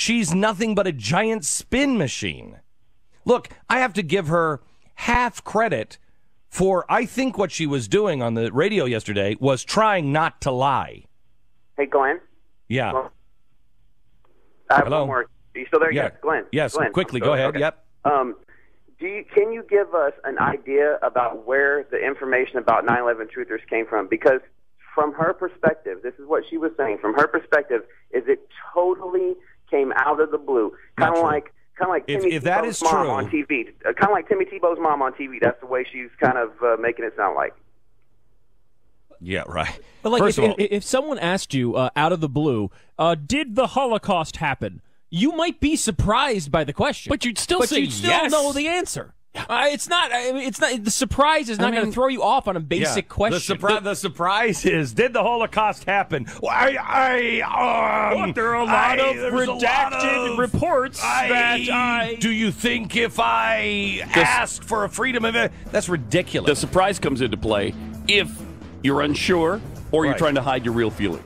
She's nothing but a giant spin machine. Look, I have to give her half credit for I think what she was doing on the radio yesterday was trying not to lie. Hey, Glenn. Yeah. Well, I have Hello? one more. Are you still there? Yeah. Yes, Glenn. Yes, Glenn. quickly, go ahead. okay. Yep. Um, do you, can you give us an idea about where the information about 9/11 truthers came from? Because from her perspective, this is what she was saying. From her perspective, is it totally came out of the blue, kind of like kind of like If- Timmy if that Tebow's mom true- on TV, uh, kind of like Timmy Tebow's mom on TV. That's the way she's kind of uh, making it sound like. Yeah, right. But like, First if, of all, if, if someone asked you uh, out of the blue, uh, "Did the Holocaust happen?" You might be surprised by the question, But you'd still but say you'd still yes. know the answer. Uh, it's not. I mean, it's not. The surprise is not going to throw you off on a basic yeah, question. The, surprise, the surprise is, did the Holocaust happen? Why, I, um, What, there are a lot I- of there's a lot redacted of- reports I- that I. Do you think if I ask for a freedom of it, that's ridiculous? the surprise comes into play if you're unsure or you're trying to hide your real feelings.